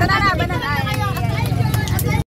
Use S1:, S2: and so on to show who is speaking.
S1: ¡Tarán!